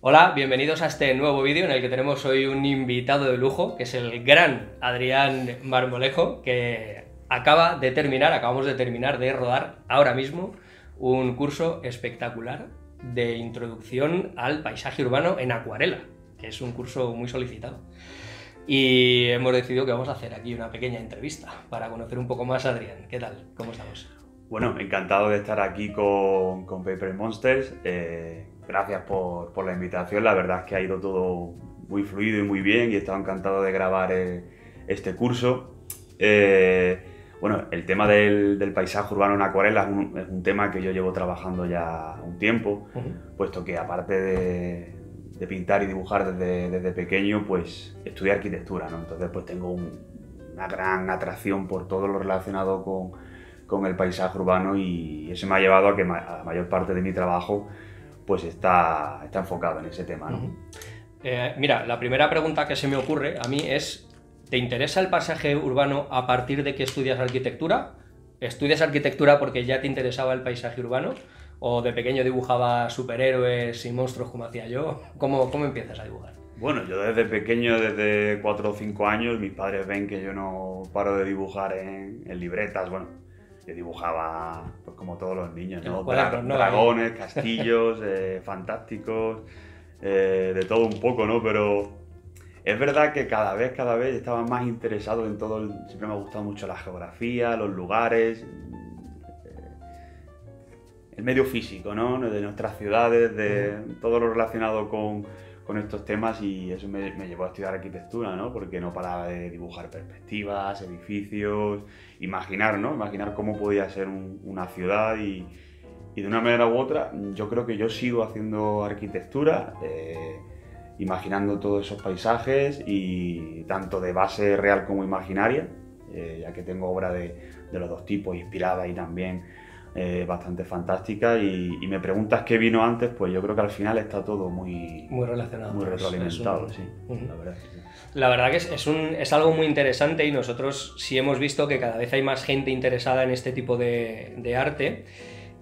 Hola, bienvenidos a este nuevo vídeo en el que tenemos hoy un invitado de lujo, que es el gran Adrián Marmolejo, que acaba de terminar, acabamos de terminar de rodar ahora mismo un curso espectacular de introducción al paisaje urbano en acuarela, que es un curso muy solicitado. Y hemos decidido que vamos a hacer aquí una pequeña entrevista para conocer un poco más a Adrián. ¿Qué tal? ¿Cómo estamos? Bueno, encantado de estar aquí con, con Paper Monsters. Eh, gracias por, por, la invitación. La verdad es que ha ido todo muy fluido y muy bien y he estado encantado de grabar eh, este curso. Eh, bueno, el tema del, del, paisaje urbano en acuarela es un, es un, tema que yo llevo trabajando ya un tiempo, uh -huh. puesto que aparte de, de, pintar y dibujar desde, desde pequeño, pues estudié arquitectura, ¿no? Entonces pues tengo un, una gran atracción por todo lo relacionado con, con el paisaje urbano y eso me ha llevado a que la mayor parte de mi trabajo pues está, está enfocado en ese tema. ¿no? Uh -huh. eh, mira, la primera pregunta que se me ocurre a mí es, ¿te interesa el paisaje urbano a partir de que estudias arquitectura? ¿Estudias arquitectura porque ya te interesaba el paisaje urbano? ¿O de pequeño dibujabas superhéroes y monstruos como hacía yo? ¿Cómo, cómo empiezas a dibujar? Bueno, yo desde pequeño, desde 4 o 5 años, mis padres ven que yo no paro de dibujar en, en libretas, bueno, yo dibujaba pues como todos los niños, ¿no? Dra ¿no? Dragones, castillos, eh, fantásticos, eh, de todo un poco, ¿no? Pero es verdad que cada vez, cada vez estaba más interesado en todo, el... siempre me ha gustado mucho la geografía, los lugares, eh, el medio físico, ¿no? De nuestras ciudades, de todo lo relacionado con, con estos temas y eso me, llevó a estudiar arquitectura, ¿no? Porque no paraba de dibujar perspectivas, edificios, imaginar, ¿no? Imaginar cómo podía ser un, una ciudad y, de una manera u otra yo creo que yo sigo haciendo arquitectura, eh, imaginando todos esos paisajes y tanto de base real como imaginaria, eh, ya que tengo obra de, de, los dos tipos, inspirada y también eh, bastante fantástica y, y, me preguntas qué vino antes, pues yo creo que al final está todo muy, muy relacionado, muy retroalimentado, sí, uh -huh. la verdad. Sí. La verdad que es, es, un, es, algo muy interesante y nosotros sí hemos visto que cada vez hay más gente interesada en este tipo de, de arte.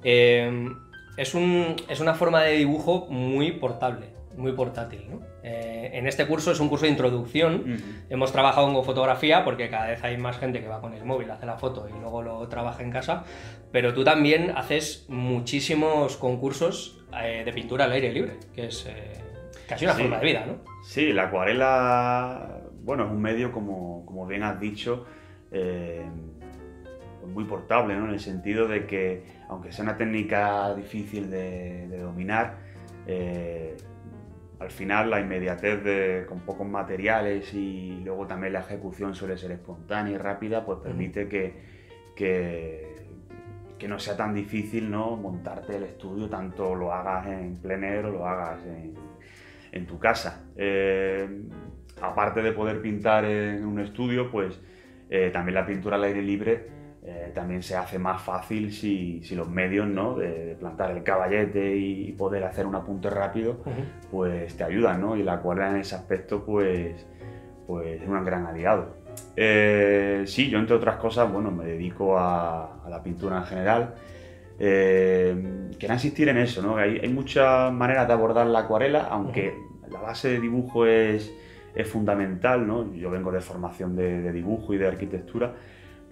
Eh, es, un, es una forma de dibujo muy portable, muy portátil. ¿no? Eh, en este curso es un curso de introducción. Uh -huh. Hemos trabajado con fotografía porque cada vez hay más gente que va con el móvil, hace la foto y luego lo trabaja en casa. Pero tú también haces muchísimos concursos eh, de pintura al aire libre, que es eh, casi una sí. forma de vida, ¿no? Sí, la acuarela, bueno, es un medio, como, como bien has dicho, muy portable, ¿no? En el sentido de que, aunque sea una técnica difícil de, de dominar, eh, al final la inmediatez de, con pocos materiales y luego también la ejecución suele ser espontánea y rápida, pues permite que, que, que, no sea tan difícil ¿no? montarte el estudio, tanto lo hagas en plenario o lo hagas en, en tu casa. Eh, aparte de poder pintar en un estudio, pues eh, también la pintura al aire libre eh, también se hace más fácil si, si los medios ¿no? de, de, plantar el caballete y poder hacer un apunte rápido, uh -huh. pues te ayudan, ¿no? Y la acuarela en ese aspecto, pues, pues es un gran aliado. Eh, sí, yo entre otras cosas, bueno, me dedico a, a la pintura en general. Eh, quiero insistir en eso, ¿no? Hay, hay, muchas maneras de abordar la acuarela, aunque uh -huh. la base de dibujo es, es fundamental, ¿no? Yo vengo de formación de, de dibujo y de arquitectura,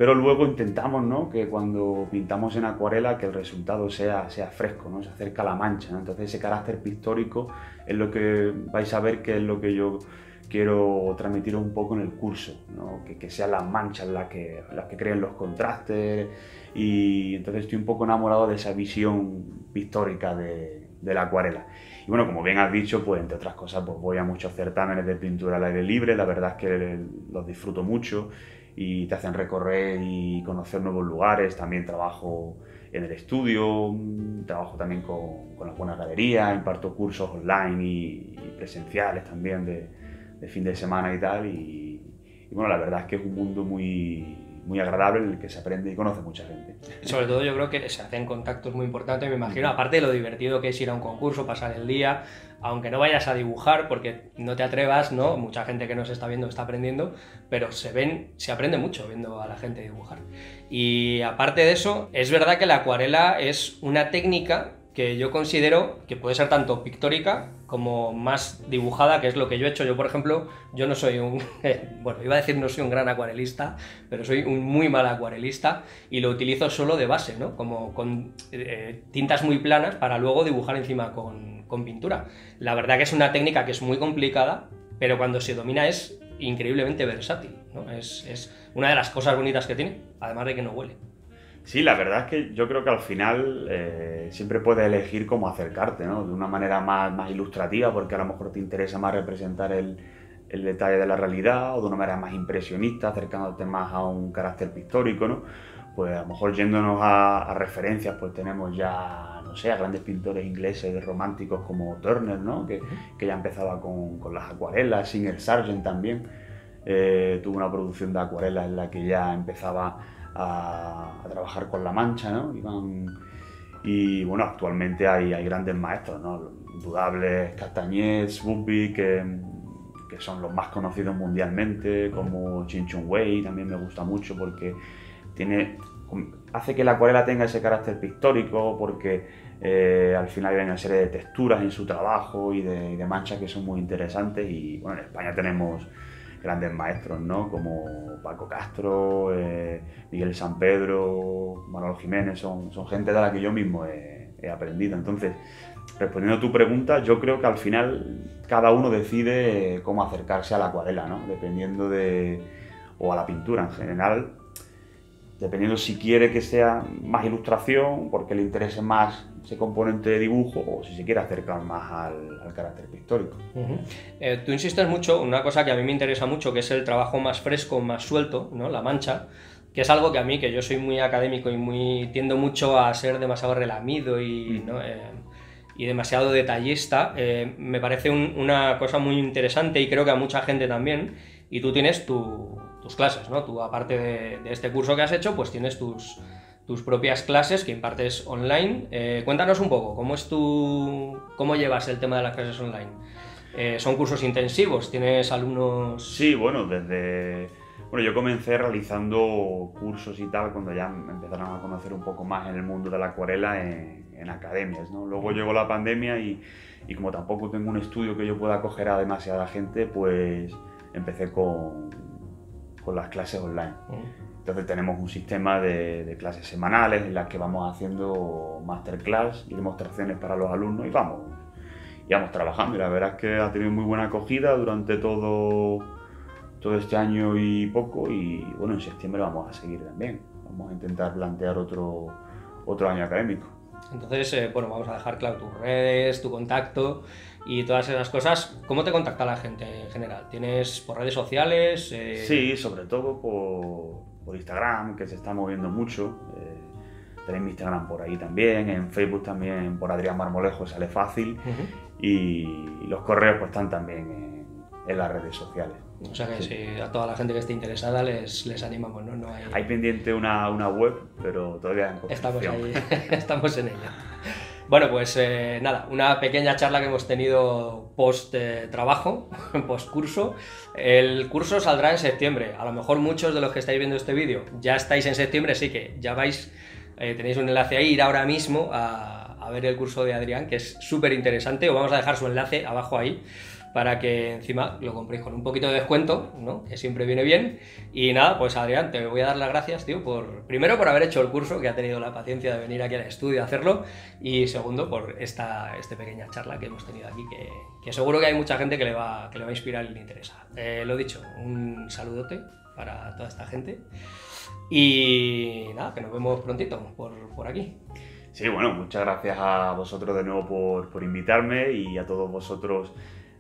pero luego intentamos ¿no? que cuando pintamos en acuarela que el resultado sea, sea fresco, ¿no? se acerca a la mancha. ¿no? Entonces ese carácter pictórico es lo que vais a ver que es lo que yo quiero transmitir un poco en el curso, ¿no? que, sean las manchas las que, las que creen los contrastes y entonces estoy un poco enamorado de esa visión pictórica de, de la acuarela. Y bueno, como bien has dicho, pues entre otras cosas pues voy a muchos certámenes de pintura al aire libre, la verdad es que los disfruto mucho y te hacen recorrer y conocer nuevos lugares. También trabajo en el estudio, trabajo también con, con alguna galería, imparto cursos online y, presenciales también de, fin de semana y tal. Y, bueno, la verdad es que es un mundo muy, muy agradable en el que se aprende y conoce mucha gente. Sobre todo yo creo que se hacen contactos muy importantes, me imagino, aparte de lo divertido que es ir a un concurso, pasar el día, aunque no vayas a dibujar, porque no te atrevas, ¿no? Mucha gente que nos está viendo está aprendiendo, pero se ven, se aprende mucho viendo a la gente dibujar. Y aparte de eso, es verdad que la acuarela es una técnica que yo considero que puede ser tanto pictórica como más dibujada, que es lo que yo he hecho. Yo, por ejemplo, yo no soy un, bueno, iba a decir no soy un gran acuarelista, pero soy un muy mal acuarelista y lo utilizo solo de base, ¿no? Como con eh, tintas muy planas para luego dibujar encima con, con pintura. La verdad que es una técnica que es muy complicada, pero cuando se domina es increíblemente versátil, ¿no? Es, es una de las cosas bonitas que tiene, además de que no huele. Sí, la verdad es que yo creo que al final eh, siempre puedes elegir cómo acercarte, ¿no? De una manera más, más ilustrativa, porque a lo mejor te interesa más representar el, el, detalle de la realidad, o de una manera más impresionista, acercándote más a un carácter pictórico, ¿no? Pues a lo mejor yéndonos a, a referencias, pues tenemos ya, no sé, a grandes pintores ingleses románticos como Turner, ¿no? Que, que ya empezaba con, con las acuarelas, Singer Sargent también. Eh, tuvo una producción de acuarelas en la que ya empezaba a, trabajar con la mancha, ¿no? Y bueno, actualmente hay, grandes maestros, ¿no? Indudables, Castañez, Bubby, que, que son los más conocidos mundialmente, como Chin Chun Wei, también me gusta mucho porque tiene, hace que la acuarela tenga ese carácter pictórico, porque eh, al final hay una serie de texturas en su trabajo y de manchas que son muy interesantes y bueno, en España tenemos grandes maestros, ¿no? Como Paco Castro, eh, Miguel San Pedro, Manuel Jiménez, son, gente de la que yo mismo he, he, aprendido. Entonces, respondiendo a tu pregunta, yo creo que al final cada uno decide cómo acercarse a la acuarela, ¿no? Dependiendo de... o a la pintura en general, dependiendo si quiere que sea más ilustración, porque le interese más ese componente de dibujo, o si se quiere acercar más al, al carácter pictórico. Uh -huh. eh, tú insistes mucho, una cosa que a mí me interesa mucho, que es el trabajo más fresco, más suelto, ¿no? la mancha, que es algo que a mí, que yo soy muy académico y muy tiendo mucho a ser demasiado relamido y, ¿no? eh, y demasiado detallista, eh, me parece un, una cosa muy interesante y creo que a mucha gente también, y tú tienes tu, tus clases, ¿no? Tú, aparte de, de, este curso que has hecho, pues tienes tus, tus propias clases que impartes online. Eh, cuéntanos un poco, ¿cómo es tu, cómo llevas el tema de las clases online? Eh, ¿Son cursos intensivos? ¿Tienes alumnos...? Sí, bueno, desde... Bueno, yo comencé realizando cursos y tal cuando ya me empezaron a conocer un poco más en el mundo de la acuarela en, en academias, ¿no? Luego llegó la pandemia y, y como tampoco tengo un estudio que yo pueda acoger a demasiada gente, pues empecé con, con las clases online. Entonces tenemos un sistema de, de, clases semanales en las que vamos haciendo masterclass y demostraciones para los alumnos y vamos, y vamos trabajando. Y la verdad es que ha tenido muy buena acogida durante todo, todo este año y poco y bueno, en septiembre vamos a seguir también. Vamos a intentar plantear otro, otro año académico. Entonces, eh, bueno, vamos a dejar claro tus redes, tu contacto y todas esas cosas. ¿Cómo te contacta la gente en general? ¿Tienes por redes sociales? Eh... Sí, sobre todo por, por, Instagram, que se está moviendo mucho. Eh, tenéis mi Instagram por ahí también, en Facebook también por Adrián Marmolejo sale fácil. Uh -huh. y, y, los correos pues están también en, en las redes sociales. O sea que sí. si a toda la gente que esté interesada les, les animamos, ¿no? no hay... hay... pendiente una, una web, pero todavía en Estamos ahí, estamos en ella. Bueno, pues eh, nada, una pequeña charla que hemos tenido post eh, trabajo, post curso. El curso saldrá en septiembre. A lo mejor muchos de los que estáis viendo este vídeo ya estáis en septiembre, así que ya vais, eh, tenéis un enlace ahí, ir ahora mismo a, a ver el curso de Adrián, que es súper interesante. Os vamos a dejar su enlace abajo ahí para que encima lo compréis con un poquito de descuento, ¿no? que siempre viene bien. Y nada, pues Adrián, te voy a dar las gracias, tío, por primero por haber hecho el curso, que ha tenido la paciencia de venir aquí al estudio a hacerlo, y segundo por esta, esta pequeña charla que hemos tenido aquí, que, seguro que hay mucha gente que le va, que le va a inspirar y le interesa. Eh, lo dicho, un saludote para toda esta gente. Y nada, que nos vemos prontito por, por aquí. Sí, bueno, muchas gracias a vosotros de nuevo por, por invitarme y a todos vosotros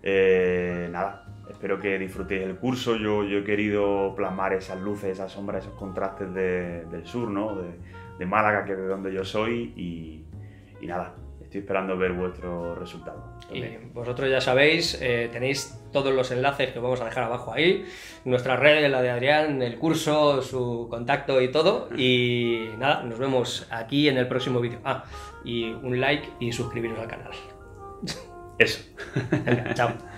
eh, nada, espero que disfrutéis el curso. Yo, yo, he querido plasmar esas luces, esas sombras, esos contrastes de, del sur, ¿no? De, de, Málaga, que es de donde yo soy, y, y nada, estoy esperando ver vuestros resultados. Y vosotros ya sabéis, eh, tenéis todos los enlaces que vamos a dejar abajo ahí, nuestras redes, la de Adrián, el curso, su contacto y todo. Y nada, nos vemos aquí en el próximo vídeo. Ah, y un like y suscribiros al canal. Eso. Chao.